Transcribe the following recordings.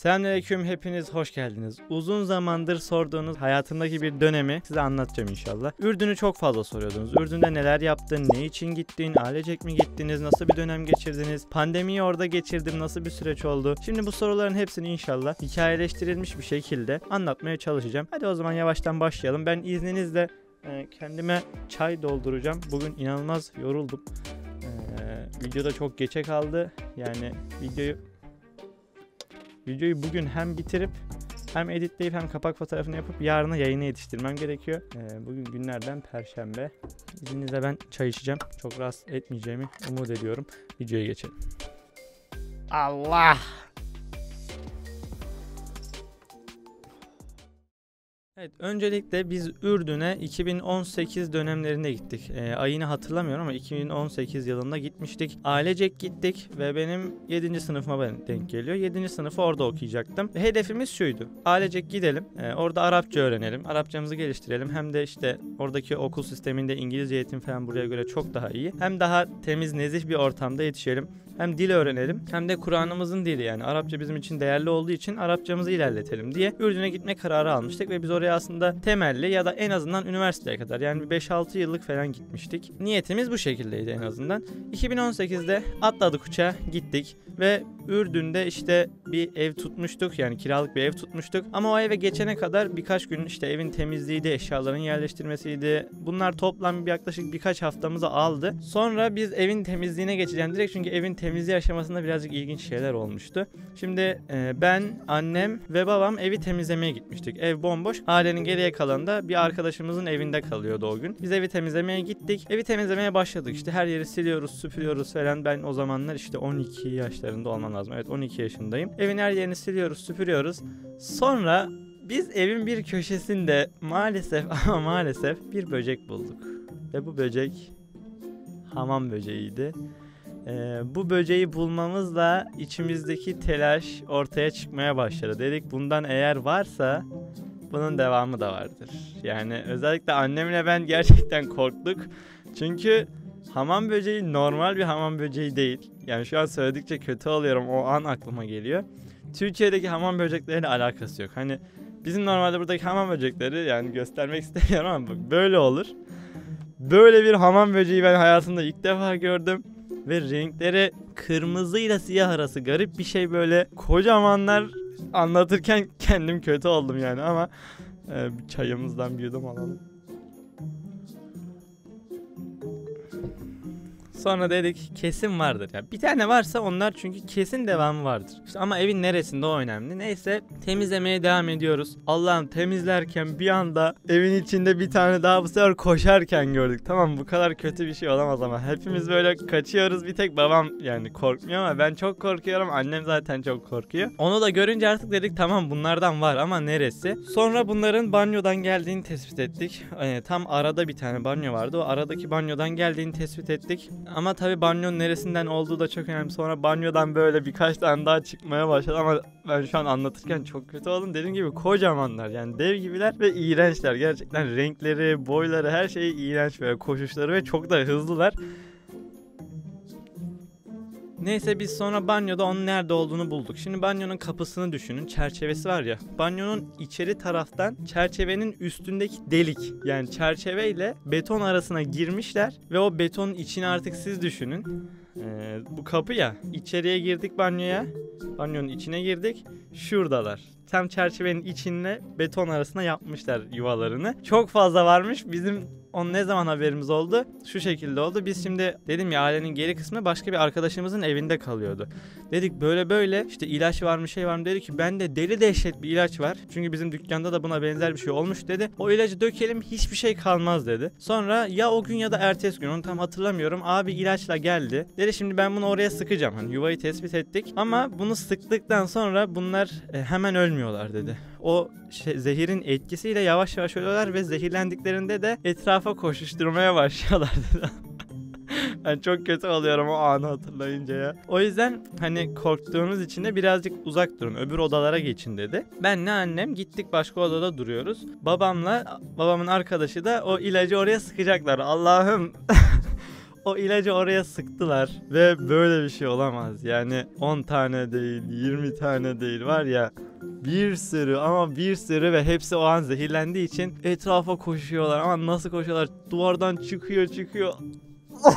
Selamünaleyküm hepiniz hoş geldiniz. Uzun zamandır sorduğunuz hayatımdaki bir dönemi size anlatacağım inşallah. Ürdün'ü çok fazla soruyordunuz. Ürdün'de neler yaptın, ne için gittin, ailecek mi gittiniz, nasıl bir dönem geçirdiniz, pandemiyi orada geçirdim, nasıl bir süreç oldu. Şimdi bu soruların hepsini inşallah hikayeleştirilmiş bir şekilde anlatmaya çalışacağım. Hadi o zaman yavaştan başlayalım. Ben izninizle e, kendime çay dolduracağım. Bugün inanılmaz yoruldum. Ee, videoda çok geçe kaldı. Yani videoyu videoyu bugün hem bitirip hem editleyip hem kapak fotoğrafını yapıp yarına yayına yetiştirmem gerekiyor. Ee, bugün günlerden perşembe. İzninizle ben çay içeceğim. Çok rahatsız etmeyeceğimi umut ediyorum. Videoya geçelim. Allah! Evet, öncelikle biz Ürdün'e 2018 dönemlerinde gittik. E, ayını hatırlamıyorum ama 2018 yılında gitmiştik. Ailecek gittik ve benim 7. sınıfıma denk geliyor. 7. sınıfı orada okuyacaktım. Ve hedefimiz şuydu. Ailecek gidelim. E, orada Arapça öğrenelim. Arapçamızı geliştirelim. Hem de işte oradaki okul sisteminde İngilizce eğitim falan buraya göre çok daha iyi. Hem daha temiz, nezih bir ortamda yetişelim. Hem dil öğrenelim hem de Kur'an'ımızın dili yani Arapça bizim için değerli olduğu için Arapçamızı ilerletelim diye Ürdün'e gitme kararı almıştık ve biz oraya aslında temelli ya da en azından üniversiteye kadar yani 5-6 yıllık falan gitmiştik. Niyetimiz bu şekildeydi en azından. 2018'de atladık uçağa gittik ve Ürdün'de işte bir ev tutmuştuk yani kiralık bir ev tutmuştuk ama o eve geçene kadar birkaç gün işte evin temizliğiydi, eşyaların yerleştirmesiydi. Bunlar toplam yaklaşık birkaç haftamızı aldı. Sonra biz evin temizliğine geçeceğim direkt çünkü evin temizliği aşamasında birazcık ilginç şeyler olmuştu. Şimdi ben, annem ve babam evi temizlemeye gitmiştik. Ev bomboş. Ailenin geriye kalanında bir arkadaşımızın evinde kalıyordu o gün. Biz evi temizlemeye gittik. Evi temizlemeye başladık. İşte her yeri siliyoruz, süpürüyoruz falan. Ben o zamanlar işte 12 yaşlarında olmam lazım. Evet 12 yaşındayım. Evin her yerini siliyoruz, süpürüyoruz. Sonra biz evin bir köşesinde maalesef ama maalesef bir böcek bulduk. Ve bu böcek hamam böceğiydi. Ee, bu böceği bulmamızla içimizdeki telaş ortaya çıkmaya başladı. Dedik bundan eğer varsa bunun devamı da vardır. Yani özellikle annemle ben gerçekten korktuk. Çünkü hamam böceği normal bir hamam böceği değil. Yani şu an söyledikçe kötü oluyorum o an aklıma geliyor. Türkiye'deki hamam böcekleriyle alakası yok. Hani bizim normalde buradaki hamam böcekleri yani göstermek istemiyorum ama böyle olur. Böyle bir hamam böceği ben hayatımda ilk defa gördüm ve renkleri kırmızıyla siyah arası garip bir şey böyle kocamanlar anlatırken kendim kötü oldum yani ama e, çayımızdan bir yudum alalım. Sonra dedik kesin vardır. Ya bir tane varsa onlar çünkü kesin devamı vardır. İşte ama evin neresinde o önemli. Neyse temizlemeye devam ediyoruz. Allah'ım temizlerken bir anda evin içinde bir tane daha bu sefer koşarken gördük. Tamam bu kadar kötü bir şey olamaz ama hepimiz böyle kaçıyoruz. Bir tek babam yani korkmuyor ama ben çok korkuyorum. Annem zaten çok korkuyor. Onu da görünce artık dedik tamam bunlardan var ama neresi? Sonra bunların banyodan geldiğini tespit ettik. Yani tam arada bir tane banyo vardı. O aradaki banyodan geldiğini tespit ettik. Ama tabi banyonun neresinden olduğu da çok önemli. Sonra banyodan böyle birkaç tane daha çıkmaya başladı ama ben şu an anlatırken çok kötü oldum. Dediğim gibi kocamanlar yani dev gibiler ve iğrençler. Gerçekten renkleri, boyları her şeyi iğrenç böyle koşuşları ve çok da hızlılar. Neyse biz sonra banyoda onun nerede olduğunu bulduk. Şimdi banyonun kapısını düşünün. Çerçevesi var ya. Banyonun içeri taraftan çerçevenin üstündeki delik. Yani çerçeveyle beton arasına girmişler ve o betonun içini artık siz düşünün. Ee, bu kapı ya. İçeriye girdik banyoya. Banyonun içine girdik. Şuradalar. Tam çerçevenin içine beton arasına yapmışlar yuvalarını. Çok fazla varmış. Bizim on ne zaman haberimiz oldu? Şu şekilde oldu. Biz şimdi dedim ya ailenin geri kısmı başka bir arkadaşımızın evinde kalıyordu. Dedik böyle böyle işte ilaç var mı şey var mı dedi ki bende deli dehşet bir ilaç var. Çünkü bizim dükkanda da buna benzer bir şey olmuş dedi. O ilacı dökelim hiçbir şey kalmaz dedi. Sonra ya o gün ya da ertesi gün onu tam hatırlamıyorum. Abi ilaçla geldi. Dedi şimdi ben bunu oraya sıkacağım. Hani yuvayı tespit ettik. Ama bunu sıktıktan sonra bunlar e, hemen ölmüyorlar dedi o şey, zehirin etkisiyle yavaş yavaş ölüyorlar ve zehirlendiklerinde de etrafa koşuşturmaya başlıyorlar dedi. ben çok kötü oluyorum o anı hatırlayınca ya. O yüzden hani korktuğunuz için de birazcık uzak durun. Öbür odalara geçin dedi. Ben ne annem gittik başka odada duruyoruz. Babamla babamın arkadaşı da o ilacı oraya sıkacaklar. Allah'ım O ilacı oraya sıktılar ve böyle bir şey olamaz. Yani 10 tane değil, 20 tane değil var ya bir sürü ama bir sürü ve hepsi o an zehirlendiği için etrafa koşuyorlar. Ama nasıl koşuyorlar? Duvardan çıkıyor çıkıyor.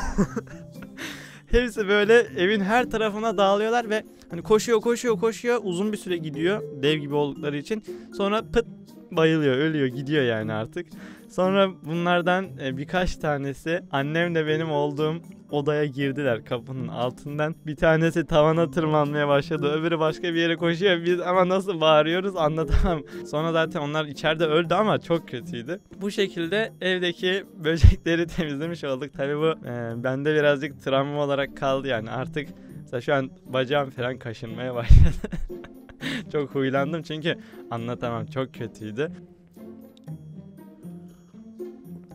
hepsi böyle evin her tarafına dağılıyorlar ve hani koşuyor koşuyor koşuyor uzun bir süre gidiyor dev gibi oldukları için. Sonra pıt bayılıyor, ölüyor, gidiyor yani artık. Sonra bunlardan e, birkaç tanesi annem de benim olduğum odaya girdiler kapının altından. Bir tanesi tavana tırmanmaya başladı. Öbürü başka bir yere koşuyor. Biz ama nasıl bağırıyoruz anlatamam. Sonra zaten onlar içeride öldü ama çok kötüydü. Bu şekilde evdeki böcekleri temizlemiş olduk. Tabii bu e, bende birazcık travma olarak kaldı yani. Artık mesela şu an bacağım falan kaşınmaya başladı. çok huylandım çünkü anlatamam çok kötüydü.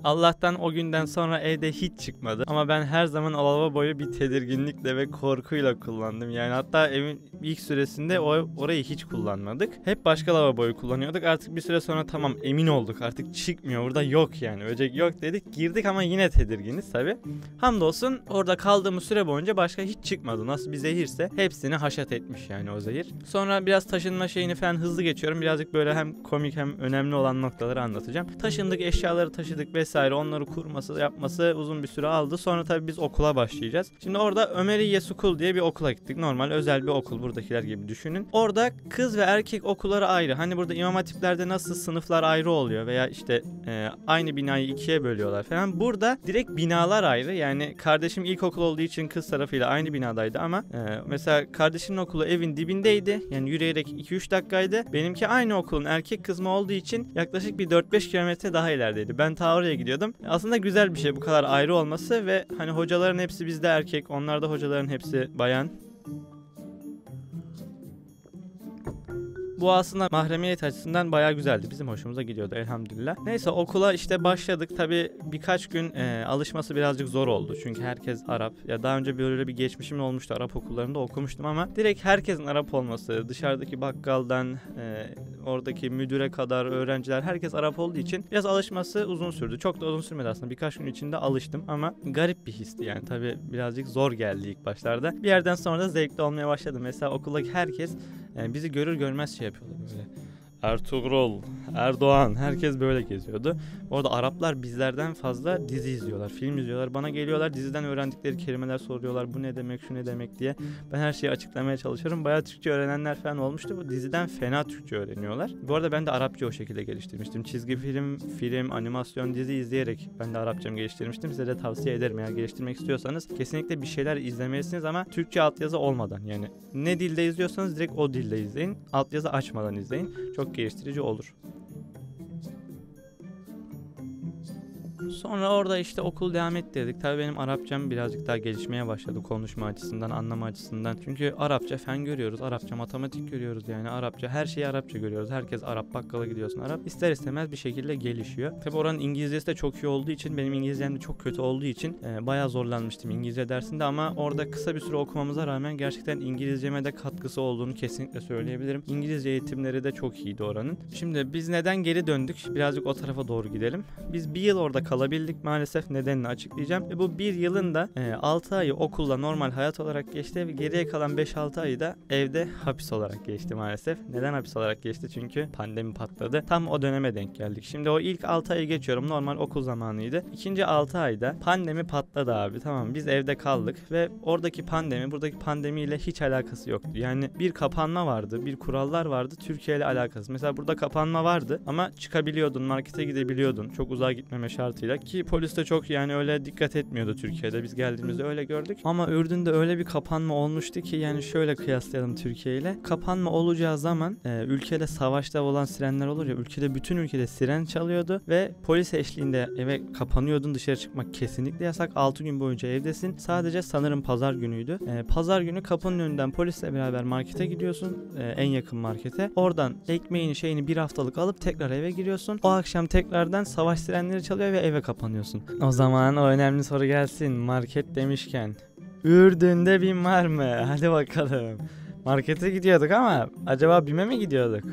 Allah'tan o günden sonra evde hiç çıkmadı. Ama ben her zaman o lavaboyu bir tedirginlikle ve korkuyla kullandım. Yani hatta evin ilk süresinde o orayı hiç kullanmadık. Hep başka lavaboyu kullanıyorduk. Artık bir süre sonra tamam emin olduk. Artık çıkmıyor. Burada yok yani. Böcek yok dedik. Girdik ama yine tedirginiz tabi. Hamdolsun orada kaldığımız süre boyunca başka hiç çıkmadı. Nasıl bir zehirse hepsini haşat etmiş yani o zehir. Sonra biraz taşınma şeyini falan hızlı geçiyorum. Birazcık böyle hem komik hem önemli olan noktaları anlatacağım. Taşındık eşyaları taşıdık vesaire onları kurması yapması uzun bir süre aldı. Sonra tabii biz okula başlayacağız. Şimdi orada Ömeriye School diye bir okula gittik. Normal özel bir okul buradakiler gibi düşünün. Orada kız ve erkek okulları ayrı. Hani burada imam hatiplerde nasıl sınıflar ayrı oluyor veya işte e, aynı binayı ikiye bölüyorlar falan. Burada direkt binalar ayrı. Yani kardeşim ilkokul olduğu için kız tarafıyla aynı binadaydı ama e, mesela kardeşimin okulu evin dibindeydi. Yani yürüyerek 2-3 dakikaydı. Benimki aynı okulun erkek kısmı olduğu için yaklaşık bir 4-5 kilometre daha ilerideydi. Ben ta oraya gidiyordum. Aslında güzel bir şey bu kadar ayrı olması ve hani hocaların hepsi bizde erkek, onlar da hocaların hepsi bayan. Bu aslında mahremiyet açısından bayağı güzeldi. Bizim hoşumuza gidiyordu elhamdülillah. Neyse okula işte başladık. Tabi birkaç gün e, alışması birazcık zor oldu. Çünkü herkes Arap. Ya daha önce böyle bir geçmişim olmuştu. Arap okullarında okumuştum ama direkt herkesin Arap olması, dışarıdaki bakkaldan e, oradaki müdüre kadar öğrenciler herkes Arap olduğu için biraz alışması uzun sürdü. Çok da uzun sürmedi aslında. Birkaç gün içinde alıştım ama garip bir histi yani. Tabi birazcık zor geldi ilk başlarda. Bir yerden sonra da zevkli olmaya başladı. Mesela okuldaki herkes yani bizi görür görmez şey yapıyordu böyle. Ertuğrul, Erdoğan herkes böyle geziyordu. Orada Araplar bizlerden fazla dizi izliyorlar, film izliyorlar. Bana geliyorlar diziden öğrendikleri kelimeler soruyorlar. Bu ne demek, şu ne demek diye. Ben her şeyi açıklamaya çalışıyorum. Bayağı Türkçe öğrenenler falan olmuştu. Bu diziden fena Türkçe öğreniyorlar. Bu arada ben de Arapça o şekilde geliştirmiştim. Çizgi film, film, animasyon, dizi izleyerek ben de Arapçamı geliştirmiştim. Size de tavsiye ederim eğer geliştirmek istiyorsanız. Kesinlikle bir şeyler izlemelisiniz ama Türkçe altyazı olmadan. Yani ne dilde izliyorsanız direkt o dilde izleyin. Altyazı açmadan izleyin. Çok geliştirici olur. Sonra orada işte okul devam ettirdik. Tabii benim Arapçam birazcık daha gelişmeye başladı konuşma açısından, anlama açısından. Çünkü Arapça fen görüyoruz, Arapça matematik görüyoruz yani. Arapça her şeyi Arapça görüyoruz. Herkes Arap bakkala gidiyorsun Arap. İster istemez bir şekilde gelişiyor. Tabii oranın İngilizcesi de çok iyi olduğu için benim İngilizcem de çok kötü olduğu için e, bayağı zorlanmıştım İngilizce dersinde ama orada kısa bir süre okumamıza rağmen gerçekten İngilizceme de katkısı olduğunu kesinlikle söyleyebilirim. İngilizce eğitimleri de çok iyiydi oranın. Şimdi biz neden geri döndük? Birazcık o tarafa doğru gidelim. Biz bir yıl orada kalabildik maalesef nedenini açıklayacağım. Ve bu bir yılın da e, 6 ayı okulda normal hayat olarak geçti ve geriye kalan 5-6 ayı da evde hapis olarak geçti maalesef. Neden hapis olarak geçti? Çünkü pandemi patladı. Tam o döneme denk geldik. Şimdi o ilk 6 ayı geçiyorum. Normal okul zamanıydı. İkinci 6 ayda pandemi patladı abi. Tamam biz evde kaldık ve oradaki pandemi buradaki pandemiyle hiç alakası yoktu. Yani bir kapanma vardı, bir kurallar vardı Türkiye ile alakası. Mesela burada kapanma vardı ama çıkabiliyordun, markete gidebiliyordun. Çok uzağa gitmeme şartıyla ki polis de çok yani öyle dikkat etmiyordu Türkiye'de. Biz geldiğimizde öyle gördük. Ama Ürdün'de öyle bir kapanma olmuştu ki yani şöyle kıyaslayalım Türkiye ile. Kapanma olacağı zaman e, ülkede savaşta olan sirenler olur ya ülkede bütün ülkede siren çalıyordu ve polis eşliğinde eve kapanıyordun dışarı çıkmak kesinlikle yasak. 6 gün boyunca evdesin. Sadece sanırım pazar günüydü. E, pazar günü kapının önünden polisle beraber markete gidiyorsun. E, en yakın markete. Oradan ekmeğini şeyini bir haftalık alıp tekrar eve giriyorsun. O akşam tekrardan savaş sirenleri çalıyor ve eve kapanıyorsun. O zaman o önemli soru gelsin. Market demişken. Ürdün'de bin var mı? Hadi bakalım. Markete gidiyorduk ama acaba BİM'e mi gidiyorduk?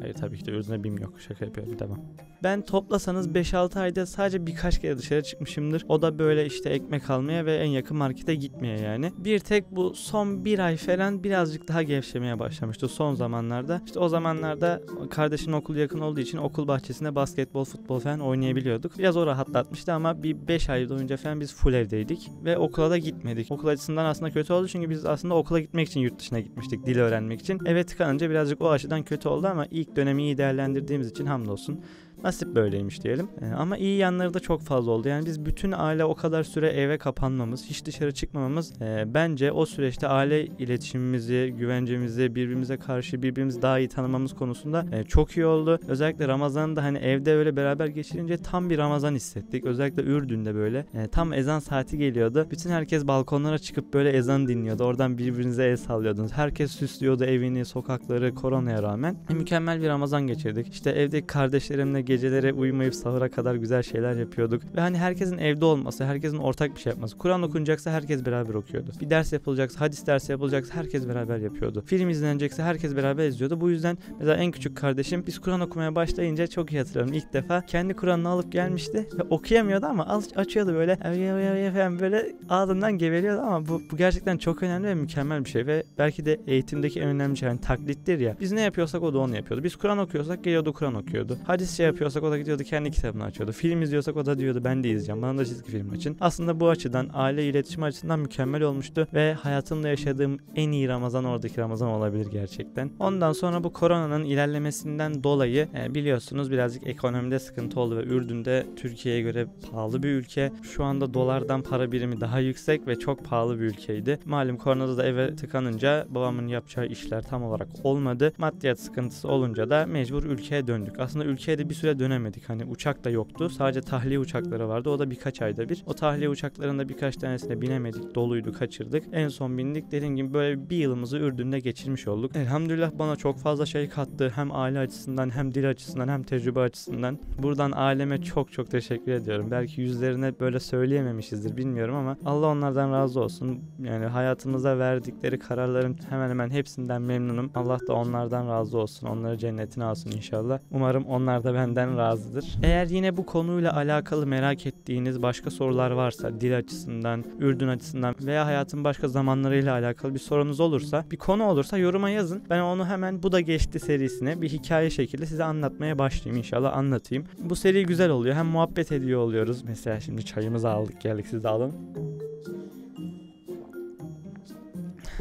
Hayır tabii ki de Ürdün'de BİM yok. Şaka yapıyorum. Devam. Ben toplasanız 5-6 ayda sadece birkaç kere dışarı çıkmışımdır. O da böyle işte ekmek almaya ve en yakın markete gitmeye yani. Bir tek bu son bir ay falan birazcık daha gevşemeye başlamıştı son zamanlarda. İşte o zamanlarda kardeşin okulu yakın olduğu için okul bahçesinde basketbol, futbol falan oynayabiliyorduk. Biraz o rahatlatmıştı ama bir 5 ay boyunca falan biz full evdeydik ve okula da gitmedik. Okul açısından aslında kötü oldu çünkü biz aslında okula gitmek için yurt dışına gitmiştik dil öğrenmek için. Eve tıkanınca birazcık o açıdan kötü oldu ama ilk dönemi iyi değerlendirdiğimiz için hamdolsun. Nasip böyleymiş diyelim. Ee, ama iyi yanları da çok fazla oldu. Yani biz bütün aile o kadar süre eve kapanmamız, hiç dışarı çıkmamamız e, bence o süreçte aile iletişimimizi, güvencemizi, birbirimize karşı birbirimizi daha iyi tanımamız konusunda e, çok iyi oldu. Özellikle Ramazan'da hani evde öyle beraber geçirince tam bir Ramazan hissettik. Özellikle Ürdün'de böyle. E, tam ezan saati geliyordu. Bütün herkes balkonlara çıkıp böyle ezan dinliyordu. Oradan birbirinize el sallıyordunuz. Herkes süslüyordu evini, sokakları koronaya rağmen. E, mükemmel bir Ramazan geçirdik. İşte evdeki kardeşlerimle geceleri uyumayıp sahura kadar güzel şeyler yapıyorduk. Ve hani herkesin evde olması, herkesin ortak bir şey yapması. Kur'an okunacaksa herkes beraber okuyordu. Bir ders yapılacaksa, hadis dersi yapılacaksa herkes beraber yapıyordu. Film izlenecekse herkes beraber izliyordu. Bu yüzden mesela en küçük kardeşim biz Kur'an okumaya başlayınca çok iyi hatırlıyorum. İlk defa kendi Kur'an'ını alıp gelmişti ve okuyamıyordu ama açıyordu böyle falan böyle ağzından geveliyordu ama bu, bu gerçekten çok önemli ve mükemmel bir şey ve belki de eğitimdeki en önemli şey yani taklittir ya. Biz ne yapıyorsak o da onu yapıyordu. Biz Kur'an okuyorsak geliyordu Kur'an okuyordu. Hadis şey yapıyorsak o da gidiyordu kendi kitabını açıyordu. Film izliyorsak o da diyordu ben de izleyeceğim. Bana da çizgi film açın. Aslında bu açıdan aile iletişim açısından mükemmel olmuştu ve hayatımda yaşadığım en iyi Ramazan oradaki Ramazan olabilir gerçekten. Ondan sonra bu koronanın ilerlemesinden dolayı e, biliyorsunuz birazcık ekonomide sıkıntı oldu ve Ürdün'de Türkiye'ye göre pahalı bir ülke. Şu anda dolardan para birimi daha yüksek ve çok pahalı bir ülkeydi. Malum koronada da eve tıkanınca babamın yapacağı işler tam olarak olmadı. Maddiyat sıkıntısı olunca da mecbur ülkeye döndük. Aslında ülkeye de bir süre dönemedik. Hani uçak da yoktu. Sadece tahliye uçakları vardı. O da birkaç ayda bir. O tahliye uçaklarında birkaç tanesine binemedik. Doluydu kaçırdık. En son bindik. Dediğim gibi böyle bir yılımızı Ürdün'de geçirmiş olduk. Elhamdülillah bana çok fazla şey kattı. Hem aile açısından hem dil açısından hem tecrübe açısından. Buradan aileme çok çok teşekkür ediyorum. Belki yüzlerine böyle söyleyememişizdir bilmiyorum ama Allah onlardan razı olsun. Yani hayatımıza verdikleri kararların hemen hemen hepsinden memnunum. Allah da onlardan razı olsun. Onları cennetine alsın inşallah. Umarım onlar da benden razıdır. Eğer yine bu konuyla alakalı merak ettiğiniz başka sorular varsa dil açısından, Ürdün açısından veya hayatın başka zamanlarıyla alakalı bir sorunuz olursa, bir konu olursa yoruma yazın. Ben onu hemen bu da geçti serisine bir hikaye şekilde size anlatmaya başlayayım inşallah anlatayım. Bu seri güzel oluyor. Hem muhabbet ediyor oluyoruz. Mesela şimdi çayımızı aldık geldik siz de alın.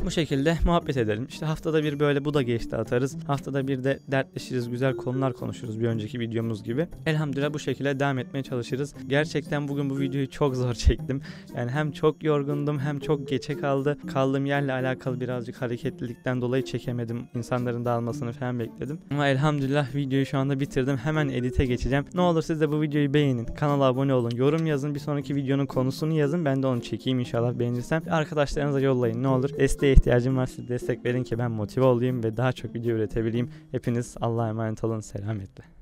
Bu şekilde muhabbet edelim. İşte haftada bir böyle bu da geçti atarız. Haftada bir de dertleşiriz, güzel konular konuşuruz bir önceki videomuz gibi. Elhamdülillah bu şekilde devam etmeye çalışırız. Gerçekten bugün bu videoyu çok zor çektim. Yani hem çok yorgundum hem çok geçe kaldı. Kaldığım yerle alakalı birazcık hareketlilikten dolayı çekemedim. İnsanların dağılmasını falan bekledim. Ama elhamdülillah videoyu şu anda bitirdim. Hemen edite geçeceğim. Ne olur siz de bu videoyu beğenin. Kanala abone olun. Yorum yazın. Bir sonraki videonun konusunu yazın. Ben de onu çekeyim inşallah beğenirsem. Arkadaşlarınıza yollayın. Ne olur. Desteğe ihtiyacım var. Siz destek verin ki ben motive olayım ve daha çok video üretebileyim. Hepiniz Allah'a emanet olun. Selametle.